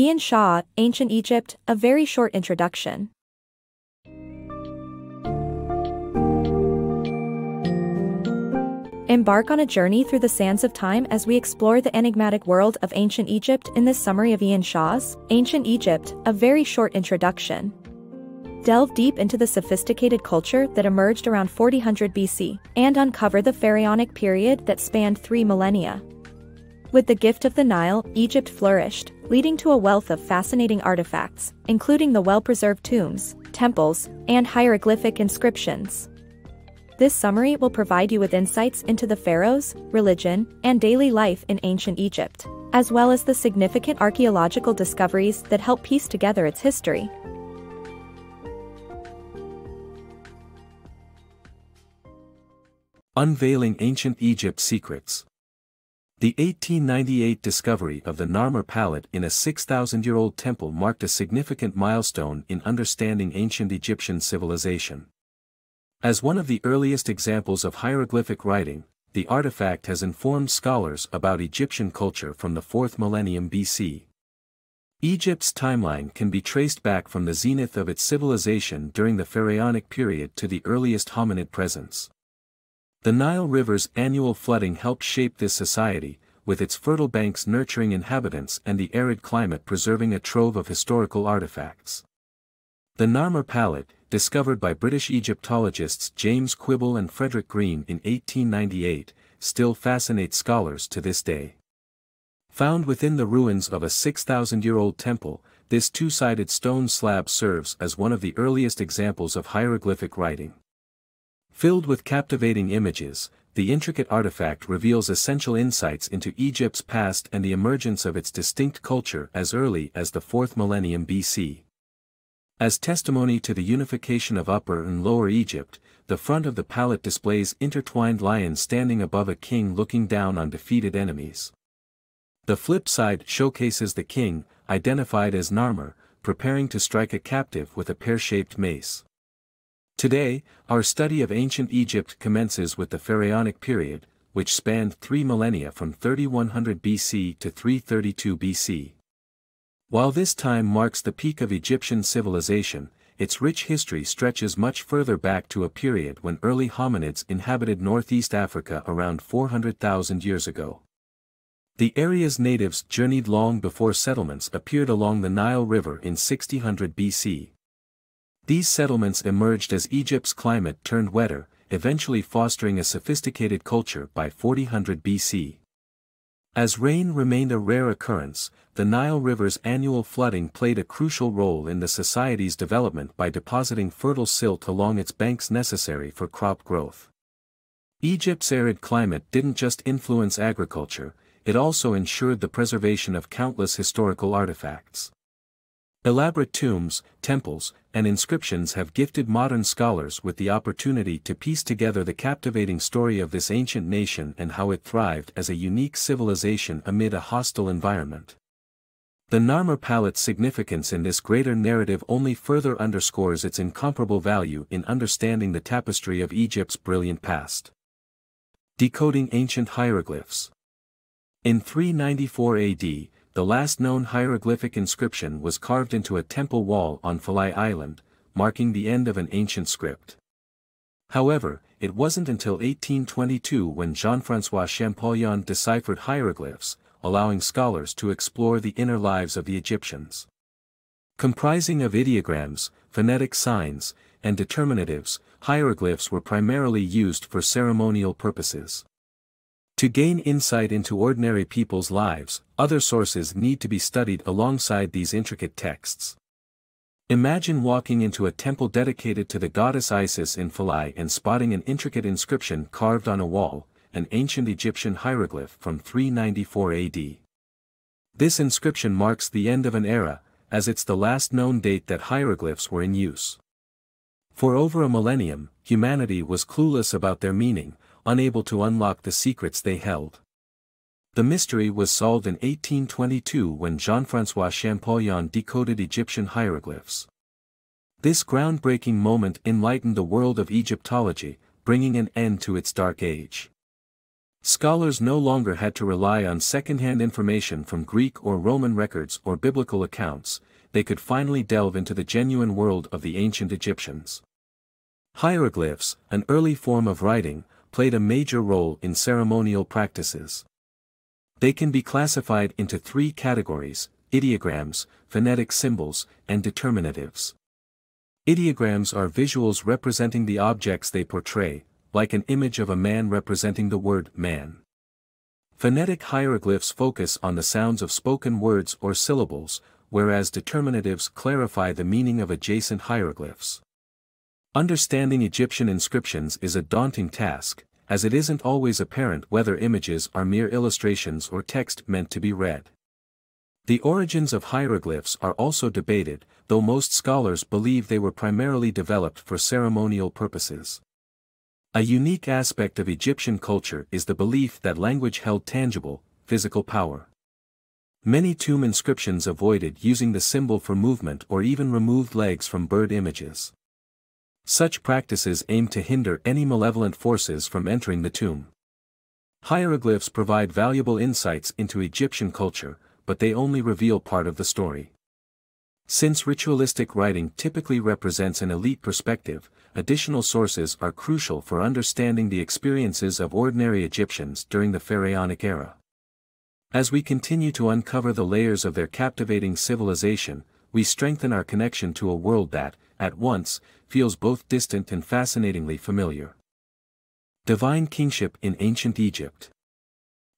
Ian Shaw, Ancient Egypt, a very short introduction. Embark on a journey through the sands of time as we explore the enigmatic world of ancient Egypt in this summary of Ian Shaw's Ancient Egypt, a very short introduction. Delve deep into the sophisticated culture that emerged around 4000 BC and uncover the pharaonic period that spanned three millennia. With the gift of the Nile, Egypt flourished, leading to a wealth of fascinating artifacts, including the well-preserved tombs, temples, and hieroglyphic inscriptions. This summary will provide you with insights into the pharaohs, religion, and daily life in ancient Egypt, as well as the significant archaeological discoveries that help piece together its history. Unveiling Ancient Egypt Secrets The 1898 discovery of the Narmer Palette in a 6,000-year-old temple marked a significant milestone in understanding ancient Egyptian civilization. As one of the earliest examples of hieroglyphic writing, the artifact has informed scholars about Egyptian culture from the 4th millennium BC. Egypt's timeline can be traced back from the zenith of its civilization during the Pharaonic period to the earliest hominid presence. The Nile River's annual flooding helped shape this society, with its fertile banks nurturing inhabitants and the arid climate preserving a trove of historical artifacts. The Narmer Palette, discovered by British Egyptologists James Quibell and Frederick Green in 1898, still fascinates scholars to this day. Found within the ruins of a 6,000-year-old temple, this two-sided stone slab serves as one of the earliest examples of hieroglyphic writing. Filled with captivating images, the intricate artifact reveals essential insights into Egypt's past and the emergence of its distinct culture as early as the 4th millennium BC. As testimony to the unification of Upper and Lower Egypt, the front of the palette displays intertwined lions standing above a king looking down on defeated enemies. The flip side showcases the king, identified as Narmer, preparing to strike a captive with a pear-shaped mace. Today, our study of ancient Egypt commences with the Pharaonic period, which spanned three millennia from 3100 BC to 332 BC. While this time marks the peak of Egyptian civilization, its rich history stretches much further back to a period when early hominids inhabited northeast Africa around 400,000 years ago. The area's natives journeyed long before settlements appeared along the Nile River in 6000 BC. These settlements emerged as Egypt's climate turned wetter, eventually fostering a sophisticated culture by 4000 BC. As rain remained a rare occurrence, the Nile River's annual flooding played a crucial role in the society's development by depositing fertile silt along its banks necessary for crop growth. Egypt's arid climate didn't just influence agriculture, it also ensured the preservation of countless historical artifacts. Elaborate tombs, temples, and inscriptions have gifted modern scholars with the opportunity to piece together the captivating story of this ancient nation and how it thrived as a unique civilization amid a hostile environment. The Narmer Palette's significance in this greater narrative only further underscores its incomparable value in understanding the tapestry of Egypt's brilliant past. Decoding Ancient Hieroglyphs In 394 AD, the last known hieroglyphic inscription was carved into a temple wall on Philae Island, marking the end of an ancient script. However, it wasn't until 1822 when Jean-François Champollion deciphered hieroglyphs, allowing scholars to explore the inner lives of the Egyptians. Comprising of ideograms, phonetic signs, and determinatives, hieroglyphs were primarily used for ceremonial purposes. To gain insight into ordinary people's lives, other sources need to be studied alongside these intricate texts. Imagine walking into a temple dedicated to the goddess Isis in Philae and spotting an intricate inscription carved on a wall, an ancient Egyptian hieroglyph from 394 AD. This inscription marks the end of an era, as it's the last known date that hieroglyphs were in use. For over a millennium, humanity was clueless about their meaning, unable to unlock the secrets they held. The mystery was solved in 1822 when Jean-François Champollion decoded Egyptian hieroglyphs. This groundbreaking moment enlightened the world of Egyptology, bringing an end to its dark age. Scholars no longer had to rely on second-hand information from Greek or Roman records or biblical accounts, they could finally delve into the genuine world of the ancient Egyptians. Hieroglyphs, an early form of writing, played a major role in ceremonial practices. They can be classified into three categories, ideograms, phonetic symbols, and determinatives. Ideograms are visuals representing the objects they portray, like an image of a man representing the word man. Phonetic hieroglyphs focus on the sounds of spoken words or syllables, whereas determinatives clarify the meaning of adjacent hieroglyphs. Understanding Egyptian inscriptions is a daunting task, as it isn't always apparent whether images are mere illustrations or text meant to be read. The origins of hieroglyphs are also debated, though most scholars believe they were primarily developed for ceremonial purposes. A unique aspect of Egyptian culture is the belief that language held tangible, physical power. Many tomb inscriptions avoided using the symbol for movement or even removed legs from bird images. Such practices aim to hinder any malevolent forces from entering the tomb. Hieroglyphs provide valuable insights into Egyptian culture, but they only reveal part of the story. Since ritualistic writing typically represents an elite perspective, additional sources are crucial for understanding the experiences of ordinary Egyptians during the Pharaonic era. As we continue to uncover the layers of their captivating civilization, we strengthen our connection to a world that, at once, feels both distant and fascinatingly familiar. Divine Kingship in Ancient Egypt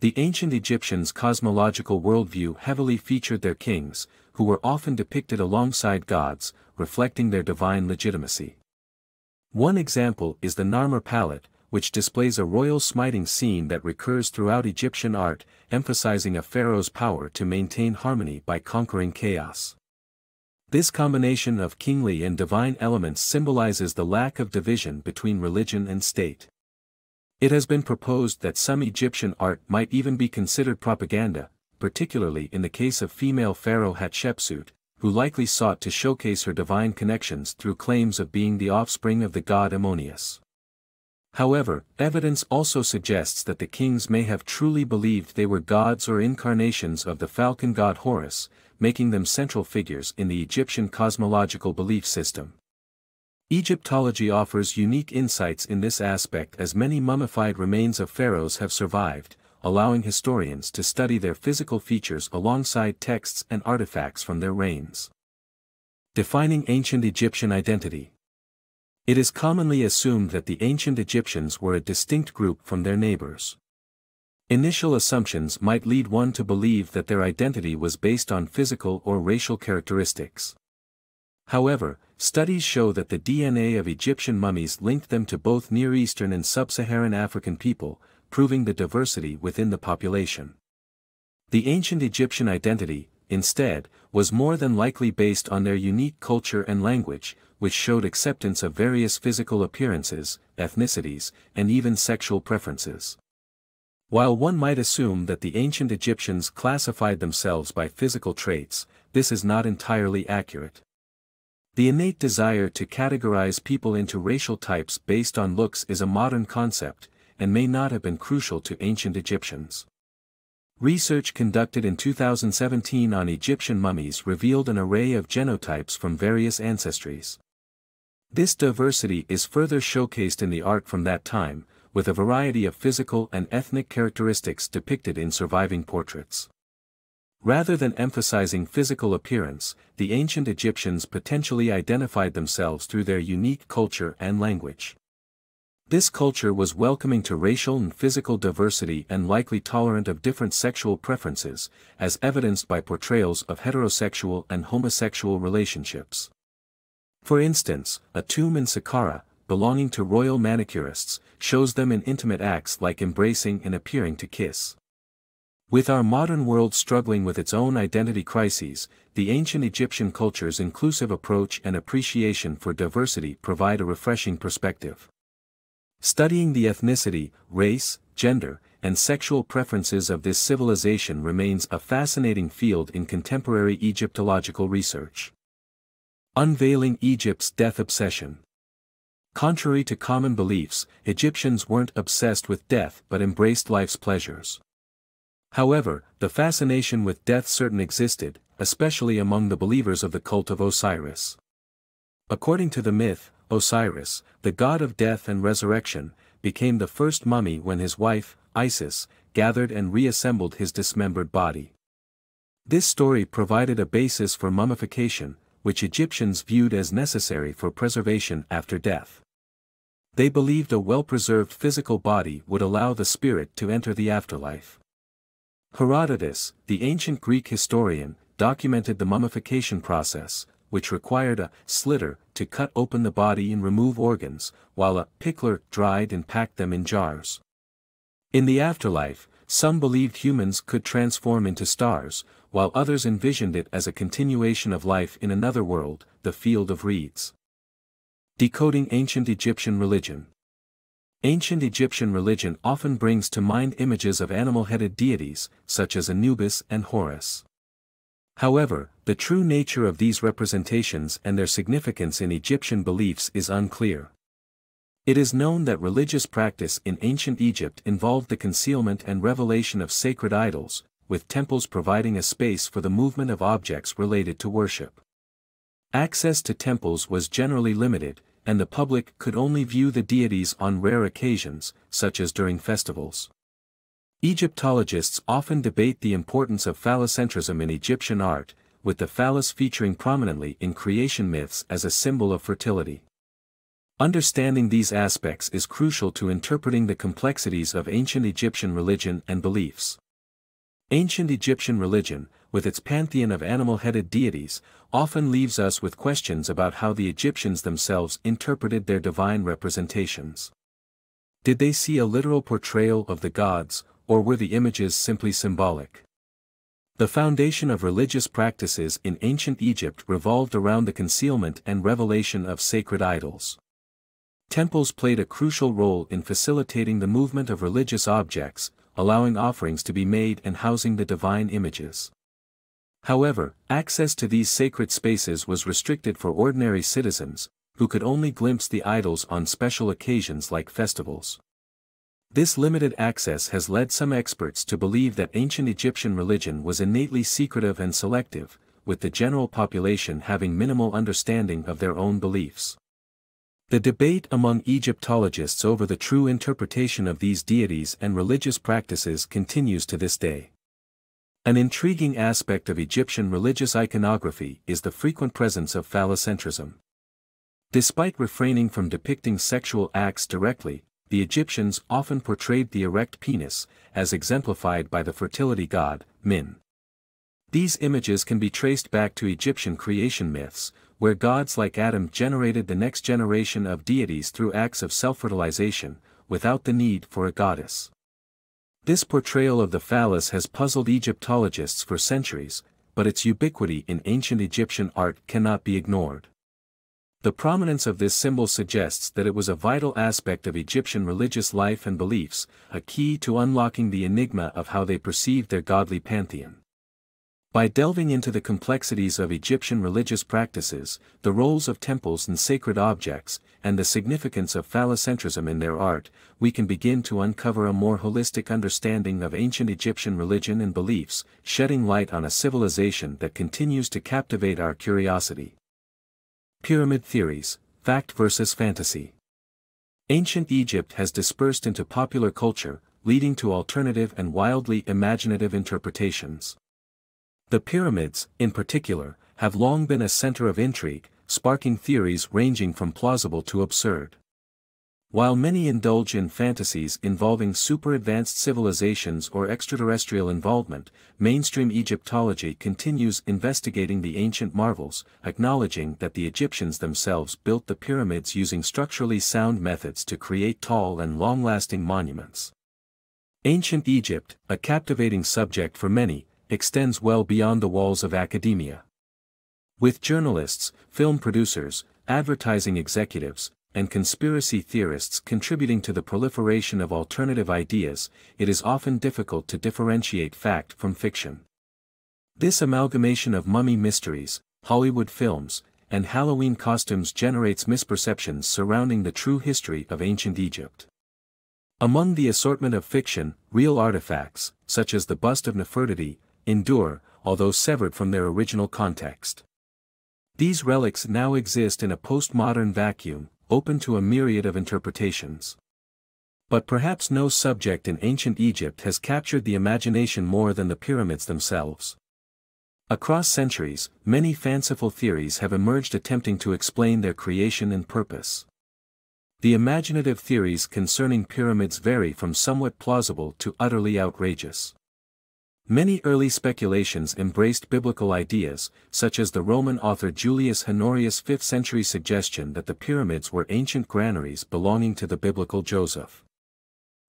The ancient Egyptians' cosmological worldview heavily featured their kings, who were often depicted alongside gods, reflecting their divine legitimacy. One example is the Narmer palette, which displays a royal smiting scene that recurs throughout Egyptian art, emphasizing a pharaoh's power to maintain harmony by conquering chaos. This combination of kingly and divine elements symbolizes the lack of division between religion and state. It has been proposed that some Egyptian art might even be considered propaganda, particularly in the case of female pharaoh Hatshepsut, who likely sought to showcase her divine connections through claims of being the offspring of the god Ammonius. However, evidence also suggests that the kings may have truly believed they were gods or incarnations of the falcon god Horus, making them central figures in the Egyptian cosmological belief system. Egyptology offers unique insights in this aspect as many mummified remains of pharaohs have survived, allowing historians to study their physical features alongside texts and artifacts from their reigns. Defining Ancient Egyptian Identity It is commonly assumed that the ancient Egyptians were a distinct group from their neighbors. Initial assumptions might lead one to believe that their identity was based on physical or racial characteristics. However, studies show that the DNA of Egyptian mummies linked them to both Near Eastern and Sub-Saharan African people, proving the diversity within the population. The ancient Egyptian identity, instead, was more than likely based on their unique culture and language, which showed acceptance of various physical appearances, ethnicities, and even sexual preferences. While one might assume that the ancient Egyptians classified themselves by physical traits, this is not entirely accurate. The innate desire to categorize people into racial types based on looks is a modern concept, and may not have been crucial to ancient Egyptians. Research conducted in 2017 on Egyptian mummies revealed an array of genotypes from various ancestries. This diversity is further showcased in the art from that time, with a variety of physical and ethnic characteristics depicted in surviving portraits. Rather than emphasizing physical appearance, the ancient Egyptians potentially identified themselves through their unique culture and language. This culture was welcoming to racial and physical diversity and likely tolerant of different sexual preferences, as evidenced by portrayals of heterosexual and homosexual relationships. For instance, a tomb in Saqqara, belonging to royal manicurists, shows them in intimate acts like embracing and appearing to kiss. With our modern world struggling with its own identity crises, the ancient Egyptian culture's inclusive approach and appreciation for diversity provide a refreshing perspective. Studying the ethnicity, race, gender, and sexual preferences of this civilization remains a fascinating field in contemporary Egyptological research. Unveiling Egypt's Death Obsession Contrary to common beliefs, Egyptians weren't obsessed with death but embraced life's pleasures. However, the fascination with death certain existed, especially among the believers of the cult of Osiris. According to the myth, Osiris, the god of death and resurrection, became the first mummy when his wife, Isis, gathered and reassembled his dismembered body. This story provided a basis for mummification, which Egyptians viewed as necessary for preservation after death. They believed a well-preserved physical body would allow the spirit to enter the afterlife. Herodotus, the ancient Greek historian, documented the mummification process, which required a slitter to cut open the body and remove organs, while a pickler dried and packed them in jars. In the afterlife, some believed humans could transform into stars, while others envisioned it as a continuation of life in another world, the field of reeds. Decoding Ancient Egyptian Religion Ancient Egyptian religion often brings to mind images of animal-headed deities, such as Anubis and Horus. However, the true nature of these representations and their significance in Egyptian beliefs is unclear. It is known that religious practice in ancient Egypt involved the concealment and revelation of sacred idols, with temples providing a space for the movement of objects related to worship. Access to temples was generally limited, and the public could only view the deities on rare occasions, such as during festivals. Egyptologists often debate the importance of phallocentrism in Egyptian art, with the phallus featuring prominently in creation myths as a symbol of fertility. Understanding these aspects is crucial to interpreting the complexities of ancient Egyptian religion and beliefs. Ancient Egyptian religion, with its pantheon of animal-headed deities, often leaves us with questions about how the Egyptians themselves interpreted their divine representations. Did they see a literal portrayal of the gods, or were the images simply symbolic? The foundation of religious practices in ancient Egypt revolved around the concealment and revelation of sacred idols. Temples played a crucial role in facilitating the movement of religious objects, allowing offerings to be made and housing the divine images. However, access to these sacred spaces was restricted for ordinary citizens, who could only glimpse the idols on special occasions like festivals. This limited access has led some experts to believe that ancient Egyptian religion was innately secretive and selective, with the general population having minimal understanding of their own beliefs. The debate among Egyptologists over the true interpretation of these deities and religious practices continues to this day. An intriguing aspect of Egyptian religious iconography is the frequent presence of phallocentrism. Despite refraining from depicting sexual acts directly, the Egyptians often portrayed the erect penis, as exemplified by the fertility god, Min. These images can be traced back to Egyptian creation myths, where gods like Atum generated the next generation of deities through acts of self-fertilization, without the need for a goddess. This portrayal of the phallus has puzzled Egyptologists for centuries, but its ubiquity in ancient Egyptian art cannot be ignored. The prominence of this symbol suggests that it was a vital aspect of Egyptian religious life and beliefs, a key to unlocking the enigma of how they perceived their godly pantheon. By delving into the complexities of Egyptian religious practices, the roles of temples and sacred objects, and the significance of phallocentrism in their art, we can begin to uncover a more holistic understanding of ancient Egyptian religion and beliefs, shedding light on a civilization that continues to captivate our curiosity. Pyramid Theories, Fact versus Fantasy Ancient Egypt has dispersed into popular culture, leading to alternative and wildly imaginative interpretations. The pyramids, in particular, have long been a center of intrigue, sparking theories ranging from plausible to absurd. While many indulge in fantasies involving super-advanced civilizations or extraterrestrial involvement, mainstream Egyptology continues investigating the ancient marvels, acknowledging that the Egyptians themselves built the pyramids using structurally sound methods to create tall and long-lasting monuments. Ancient Egypt, a captivating subject for many, extends well beyond the walls of academia. With journalists, film producers, advertising executives, and conspiracy theorists contributing to the proliferation of alternative ideas, it is often difficult to differentiate fact from fiction. This amalgamation of mummy mysteries, Hollywood films, and Halloween costumes generates misperceptions surrounding the true history of ancient Egypt. Among the assortment of fiction, real artifacts, such as the bust of Nefertiti, endure, although severed from their original context. These relics now exist in a postmodern vacuum, open to a myriad of interpretations. But perhaps no subject in ancient Egypt has captured the imagination more than the pyramids themselves. Across centuries, many fanciful theories have emerged attempting to explain their creation and purpose. The imaginative theories concerning pyramids vary from somewhat plausible to utterly outrageous. Many early speculations embraced biblical ideas, such as the Roman author Julius Honorius' 5th century suggestion that the pyramids were ancient granaries belonging to the biblical Joseph.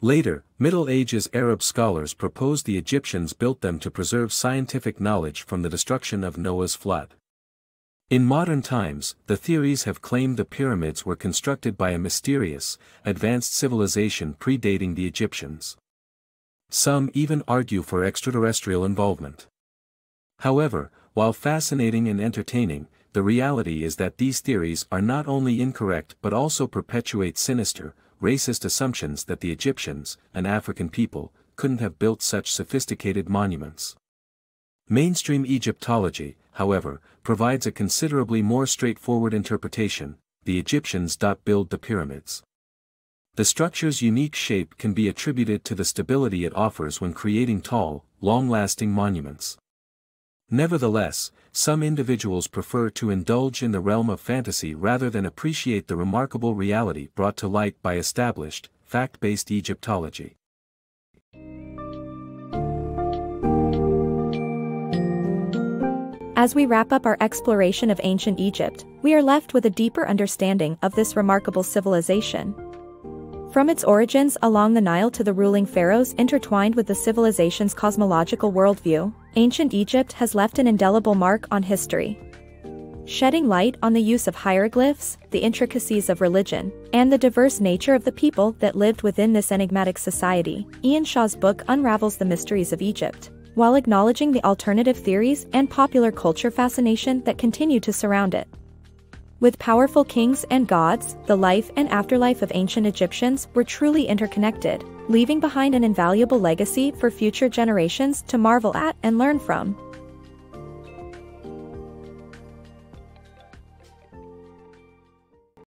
Later, Middle Ages Arab scholars proposed the Egyptians built them to preserve scientific knowledge from the destruction of Noah's flood. In modern times, the theories have claimed the pyramids were constructed by a mysterious, advanced civilization predating the Egyptians. Some even argue for extraterrestrial involvement. However, while fascinating and entertaining, the reality is that these theories are not only incorrect but also perpetuate sinister, racist assumptions that the Egyptians, an African people, couldn't have built such sophisticated monuments. Mainstream Egyptology, however, provides a considerably more straightforward interpretation, the Egyptians. Build the pyramids. The structure's unique shape can be attributed to the stability it offers when creating tall, long-lasting monuments. Nevertheless, some individuals prefer to indulge in the realm of fantasy rather than appreciate the remarkable reality brought to light by established, fact-based Egyptology. As we wrap up our exploration of ancient Egypt, we are left with a deeper understanding of this remarkable civilization. From its origins along the Nile to the ruling pharaohs intertwined with the civilization's cosmological worldview, ancient Egypt has left an indelible mark on history. Shedding light on the use of hieroglyphs, the intricacies of religion, and the diverse nature of the people that lived within this enigmatic society, Ian Shaw's book unravels the mysteries of Egypt, while acknowledging the alternative theories and popular culture fascination that continue to surround it. With powerful kings and gods, the life and afterlife of ancient Egyptians were truly interconnected, leaving behind an invaluable legacy for future generations to marvel at and learn from.